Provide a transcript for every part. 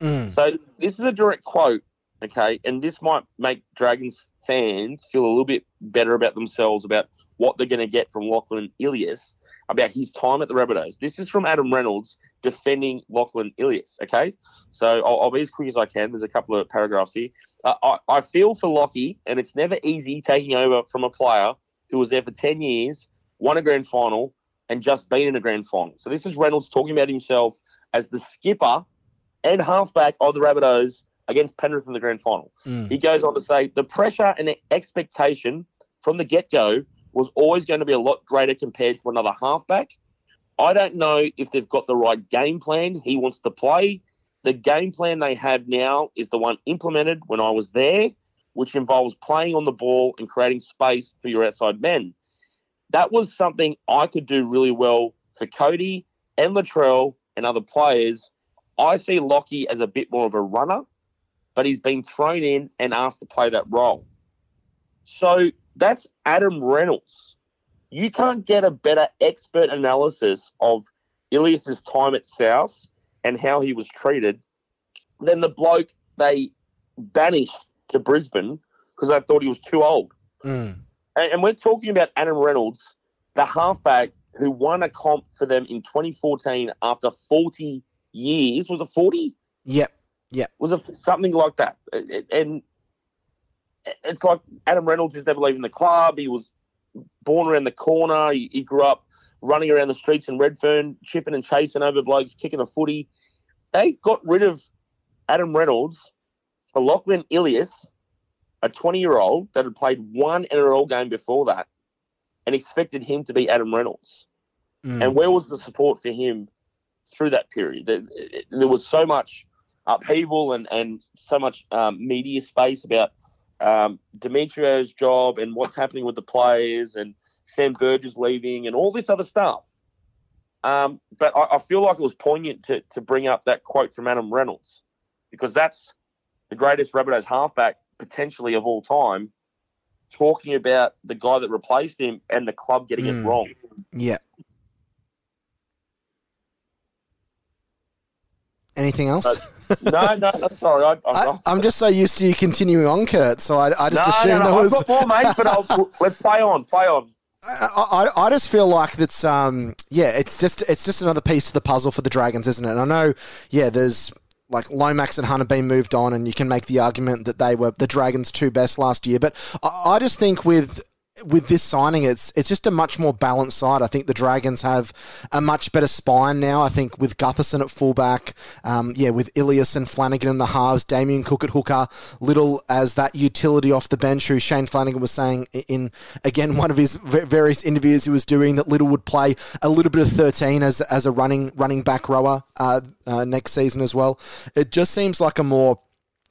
Mm. So this is a direct quote, okay, and this might make Dragons fans feel a little bit better about themselves about what they're going to get from Lachlan Ilias about his time at the Rabbitohs. This is from Adam Reynolds defending Lachlan Ilias, okay? So I'll, I'll be as quick as I can. There's a couple of paragraphs here. Uh, I, I feel for Lockie, and it's never easy taking over from a player who was there for 10 years, won a grand final, and just been in a grand final. So this is Reynolds talking about himself as the skipper and halfback of the Rabbitohs against Penrith in the grand final. Mm. He goes on to say the pressure and the expectation from the get go was always going to be a lot greater compared to another halfback. I don't know if they've got the right game plan he wants to play. The game plan they have now is the one implemented when I was there, which involves playing on the ball and creating space for your outside men. That was something I could do really well for Cody and Latrell and other players. I see Lockie as a bit more of a runner, but he's been thrown in and asked to play that role. So that's Adam Reynolds. You can't get a better expert analysis of Ilias's time at South and how he was treated than the bloke they banished to Brisbane because they thought he was too old. Mm. And, and we're talking about Adam Reynolds, the halfback who won a comp for them in 2014 after 40 years. Was it 40? Yep. Yep. Was it something like that? And it's like Adam Reynolds is never leaving the club. He was born around the corner. He, he grew up running around the streets in Redfern, chipping and chasing over blokes, kicking a footy. They got rid of Adam Reynolds for Lachlan Ilias, a 20 year old that had played one NRL game before that, and expected him to be Adam Reynolds. Mm. And where was the support for him through that period? There, there was so much upheaval and, and so much um, media space about um, Demetriou's job and what's happening with the players and Sam Burgess leaving and all this other stuff. Um, but I, I feel like it was poignant to, to bring up that quote from Adam Reynolds because that's the greatest Rabbitohs halfback potentially of all time talking about the guy that replaced him and the club getting Mm. it wrong. Yeah. Anything else? no, no, no, sorry. I, I'm just so used to you continuing on, Kurt. So I, I just no, assumed no, there no, was. I've got more, mate, but I'll, let's play on, play on. I, I, I just feel like that's um yeah it's just it's just another piece to the puzzle for the Dragons, isn't it? And I know yeah there's like Lomax and Hunter been moved on, and you can make the argument that they were the Dragons' two best last year. But I, I just think with with this signing, it's it's just a much more balanced side. I think the Dragons have a much better spine now. I think with Gutherson at fullback, um, yeah, with Ilias and Flanagan in the halves, Damien Cook at hooker, Liddle as that utility off the bench, who Shane Flanagan was saying in again one of his various interviews he was doing that Liddle would play a little bit of thirteen as as a running running back rower uh, uh, next season as well. It just seems like a more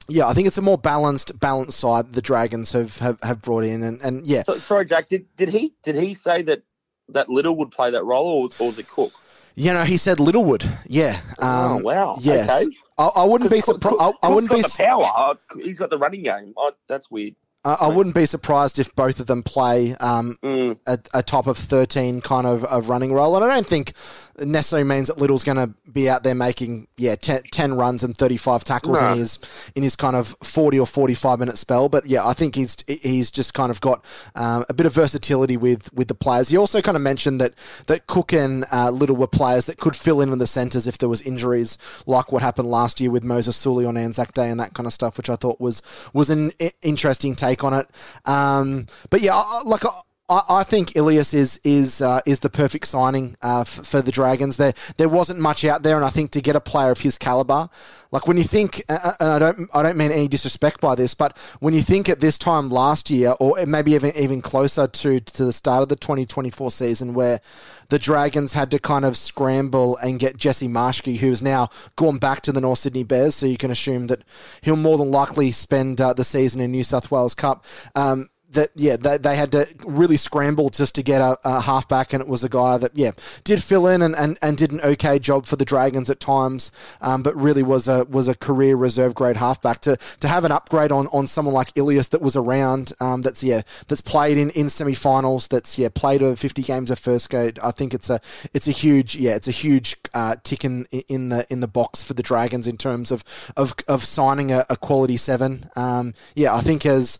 yeah, I think it's a more balanced, balanced side the Dragons have, have, have brought in, and, and yeah, So, sorry, Jack. Did did he did he say that that Liddle would play that role, or, or was it Cook? You know, he said Littlewood. Yeah. oh Um, wow. Yes. Okay. I, I wouldn't be surprised. I, I wouldn't be. The power. Uh, He's got the running game. Oh, that's weird. I, wouldn't be surprised if both of them play um, Mm. a, a top of thirteen kind of, of running role, and I don't think necessarily means that Liddle's going to be out there making yeah 10, 10 runs and thirty five tackles No. in his in his kind of forty or forty five minute spell. But yeah, I think he's he's just kind of got um, a bit of versatility with with the players. He also kind of mentioned that that Cook and uh, Liddle were players that could fill in in the centres if there was injuries, like what happened last year with Moses Suli on Anzac Day and that kind of stuff, which I thought was was an interesting take on it. Um, but yeah, like. I, I I think Ilias is is uh, is the perfect signing uh, f- for the Dragons. There there wasn't much out there, and I think to get a player of his caliber, like when you think, and I don't I don't mean any disrespect by this, but when you think at this time last year, or maybe even even closer to to the start of the 2024 season, where the Dragons had to kind of scramble and get Jesse Marschke, who has now gone back to the North Sydney Bears, so you can assume that he'll more than likely spend uh, the season in New South Wales Cup. Um, that yeah they, they had to really scramble just to get a, a halfback, and it was a guy that yeah did fill in and, and, and did an okay job for the Dragons at times, um, but really was a was a career reserve grade halfback. To to have an upgrade on, on someone like Ilias that was around, um, that's yeah that's played in, in semi finals, that's yeah played over fifty games of first grade. I think it's a it's a huge yeah it's a huge uh, tick in in the in the box for the Dragons in terms of of, of signing a, a quality seven. Um, yeah, I think as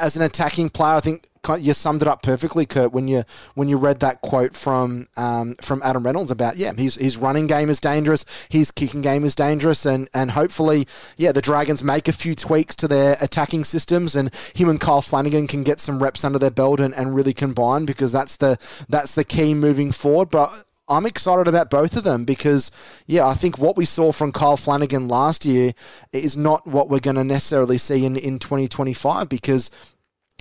as an attacking player, I think you summed it up perfectly, Kurt, when you when you read that quote from um, from Adam Reynolds about yeah, his his running game is dangerous, his kicking game is dangerous, and and hopefully yeah, the Dragons make a few tweaks to their attacking systems, and him and Kyle Flanagan can get some reps under their belt and, and really combine because that's the that's the key moving forward. But I'm excited about both of them because, yeah, I think what we saw from Kyle Flanagan last year is not what we're going to necessarily see in, in 2025 because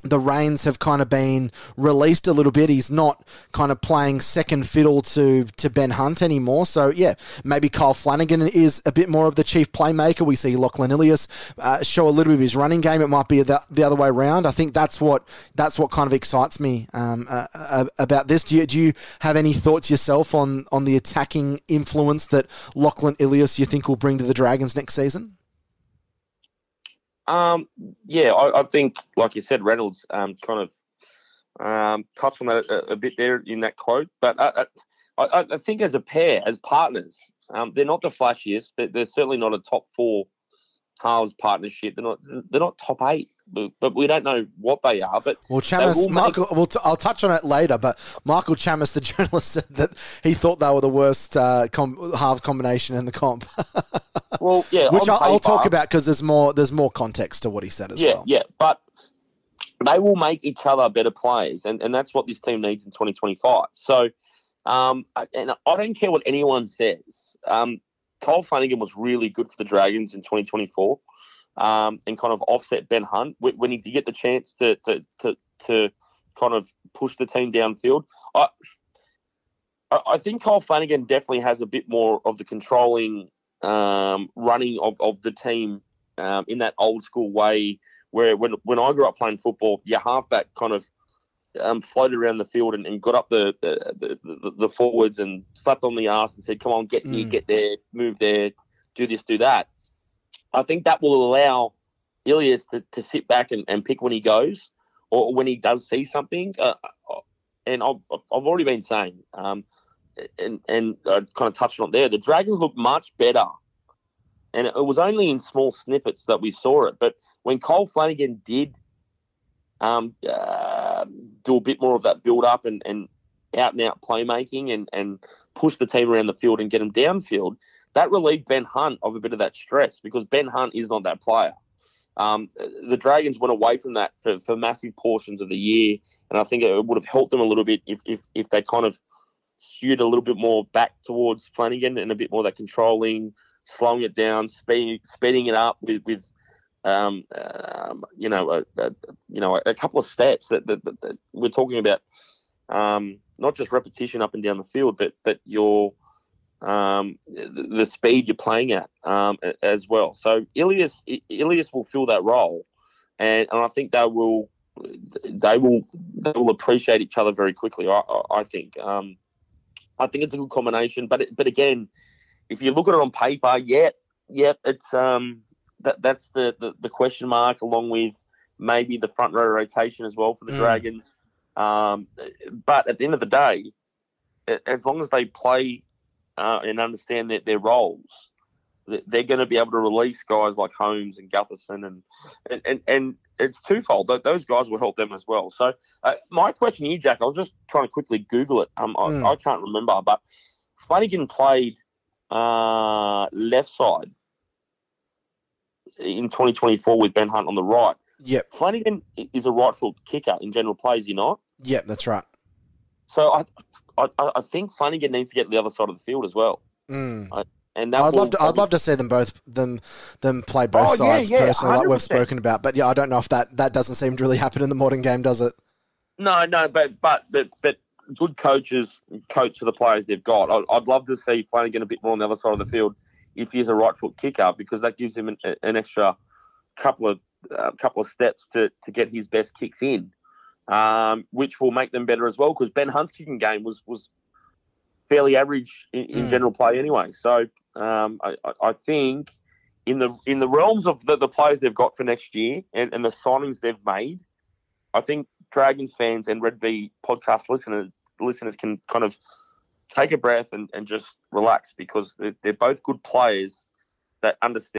the reins have kind of been released a little bit. He's not kind of playing second fiddle to, to Ben Hunt anymore. So, yeah, maybe Kyle Flanagan is a bit more of the chief playmaker. We see Lachlan Ilias uh, show a little bit of his running game. It might be the, the other way around. I think that's what that's what kind of excites me um, uh, uh, about this. Do you, do you have any thoughts yourself on, on the attacking influence that Lachlan Ilias you think will bring to the Dragons next season? Um, yeah, I, I, think, like you said, Reynolds um, kind of um, touched on that a, a, bit there in that quote. But I, I, I think as a pair, as partners, um, they're not the flashiest. They're, they're, certainly not a top four halves partnership. They're not. They're not top eight. But, but we don't know what they are. But well, Chammas, Michael, make... well, t- I'll touch on it later. But Michael Chammas, the journalist, said that he thought they were the worst uh, com- half combination in the comp. well, yeah, which I'll, paper, I'll, talk about because there's more there's more context to what he said as yeah, well. Yeah, but they will make each other better players, and, and that's what this team needs in 2025. So, um, and I don't care what anyone says. Um, Kyle Flanagan was really good for the Dragons in 2024 um, and kind of offset Ben Hunt when he did get the chance to to to, to kind of push the team downfield. I I think Kyle Flanagan definitely has a bit more of the controlling um, running of, of the team um, in that old school way where when when I grew up playing football, your halfback kind of um, floated around the field and, and got up the the, the the, forwards and slapped on the ass and said, "Come on, get here, mm. get there, move there, do this, do that." I think that will allow Ilias to, to sit back and, and pick when he goes or when he does see something. Uh, uh and I've, I've already been saying, um, and, and I kind of touched on there, the Dragons looked much better. And it was only in small snippets that we saw it. But when Kyle Flanagan did um, uh, do a bit more of that build up and, and out and out playmaking and, and push the team around the field and get them downfield, that relieved Ben Hunt of a bit of that stress because Ben Hunt is not that player. Um, the Dragons went away from that for, for massive portions of the year, and I think it would have helped them a little bit if, if, if they kind of skewed a little bit more back towards Flanagan and a bit more that controlling, slowing it down, speed, speeding it up with, with um, um, you know, a, a, you know, a couple of steps that, that, that, that we're talking about, um, not just repetition up and down the field, but but your um, the, the, speed you're playing at um, as well. So Ilias Ilias will fill that role, and, and I think they will they will they will appreciate each other very quickly. I, I think um, I think it's a good combination. But it, but again, if you look at it on paper, yeah, yeah, it's um that that's the, the, the question mark along with maybe the front row rotation as well for the mm. Dragons. Um, but at the end of the day, as long as they play uh, and understand that their roles, they're going to be able to release guys like Holmes and Gutherson, and and and, and it's twofold. Those guys will help them as well. So uh, my question to you, Jack, I was just trying to quickly Google it. Um, mm. I, I, can't remember, but Flanagan played uh, left side in 2024 with Ben Hunt on the right. Yep. Flanagan is a right foot kicker in general plays, you not? Yep, that's right. So I, I, I think Flanagan needs to get to the other side of the field as well. Mm. I, and I'd love to. Probably... I'd love to see them both them them play both oh, sides yeah, yeah, personally, 100%. like we've spoken about. But yeah, I don't know if that that doesn't seem to really happen in the modern game, does it? No, no, but but but but good coaches coach for the players they've got. I'd, I'd love to see Flanagan a bit more on the other side of the field if he's a right foot kicker because that gives him an, an extra couple of uh, couple of steps to to get his best kicks in. um, which will make them better as well. Because Ben Hunt's kicking game was was fairly average in, in Mm. general play anyway. So um, I, I- think in the in the realms of the, the players they've got for next year and, and the signings they've made, I think Dragons fans and Red V podcast listeners listeners can kind of take a breath and, and just relax because they're, they're both good players that understand.